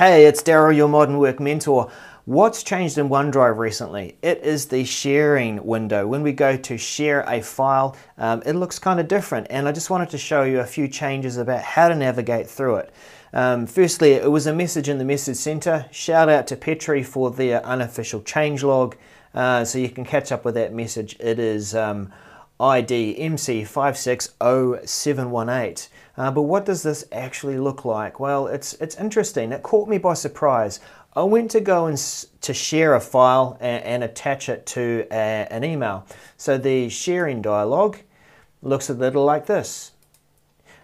Hey, it's Darrell, your modern work mentor. What's changed in OneDrive recently? It is the sharing window. When we go to share a file, um, it looks kind of different, and I just wanted to show you a few changes about how to navigate through it. Um, firstly, it was a message in the message center. Shout out to Petri for their unofficial changelog, uh, so you can catch up with that message. It is um, ID MC560718. Uh, but what does this actually look like? Well, it's, it's interesting. It caught me by surprise. I went to go and to share a file and, and attach it to a, an email. So the sharing dialog looks a little like this.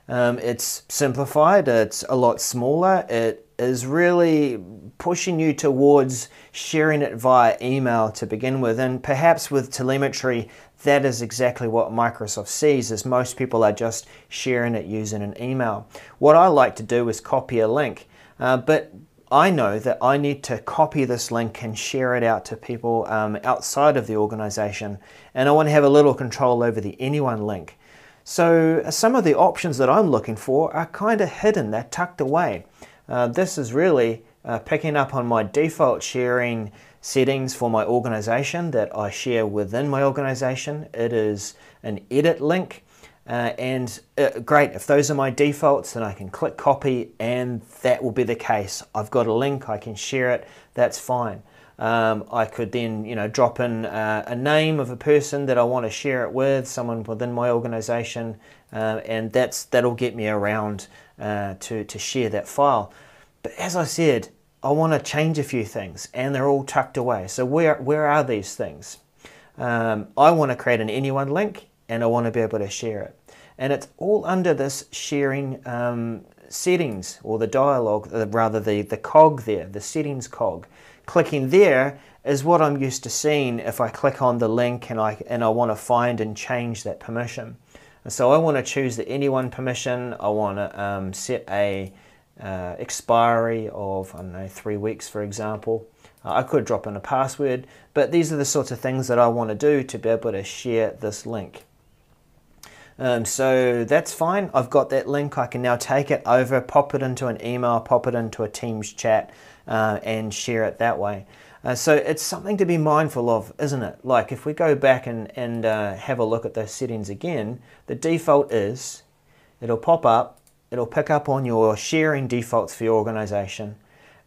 Um, it's simplified, it's a lot smaller, it is really pushing you towards sharing it via email to begin with and perhaps with telemetry that is exactly what Microsoft sees as most people are just sharing it using an email. What I like to do is copy a link, uh, but I know that I need to copy this link and share it out to people um, outside of the organization, and I want to have a little control over the anyone link. So some of the options that I'm looking for are kind of hidden, they're tucked away. Uh, this is really uh, picking up on my default sharing settings for my organization that I share within my organization. It is an edit link. Uh, and uh, great, if those are my defaults, then I can click copy and that will be the case. I've got a link, I can share it, that's fine. Um, I could then, you know, drop in uh, a name of a person that I want to share it with, someone within my organization, uh, and that's that'll get me around uh, to, to share that file. But as I said, I want to change a few things and they're all tucked away. So where, where are these things? Um, I want to create an anyone link and I want to be able to share it. And it's all under this sharing um, settings or the dialog, uh, rather the, the cog there, the settings cog. Clicking there is what I'm used to seeing if I click on the link and I, and I want to find and change that permission. And so I want to choose the anyone permission. I want to um, set a uh, expiry of, I don't know, three weeks, for example. Uh, I could drop in a password, but these are the sorts of things that I want to do to be able to share this link. Um, so that's fine. I've got that link. I can now take it over, pop it into an email, pop it into a Teams chat, uh, and share it that way. Uh, so it's something to be mindful of, isn't it? Like if we go back and, and uh, have a look at those settings again, the default is it'll pop up It'll pick up on your sharing defaults for your organization.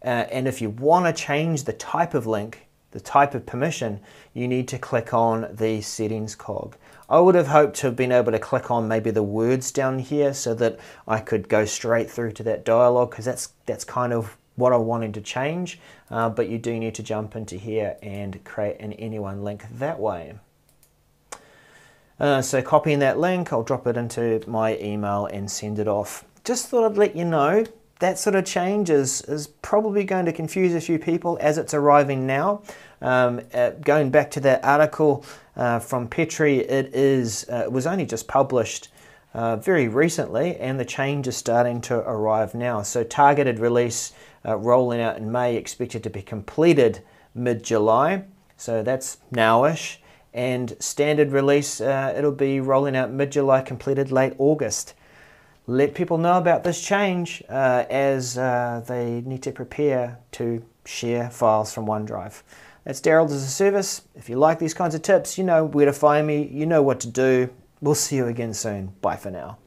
Uh, and if you want to change the type of link, the type of permission, you need to click on the settings cog. I would have hoped to have been able to click on maybe the words down here so that I could go straight through to that dialog because that's, that's kind of what I wanted to change. Uh, but you do need to jump into here and create an anyone link that way. Uh, so copying that link, I'll drop it into my email and send it off just thought I'd let you know that sort of change is, is probably going to confuse a few people as it's arriving now. Um, uh, going back to that article uh, from Petri, it is uh, it was only just published uh, very recently, and the change is starting to arrive now. So targeted release uh, rolling out in May, expected to be completed mid-July. So that's nowish. And standard release, uh, it'll be rolling out mid-July, completed late August let people know about this change uh, as uh, they need to prepare to share files from OneDrive. That's Darrell as a service. If you like these kinds of tips, you know where to find me, you know what to do. We'll see you again soon. Bye for now.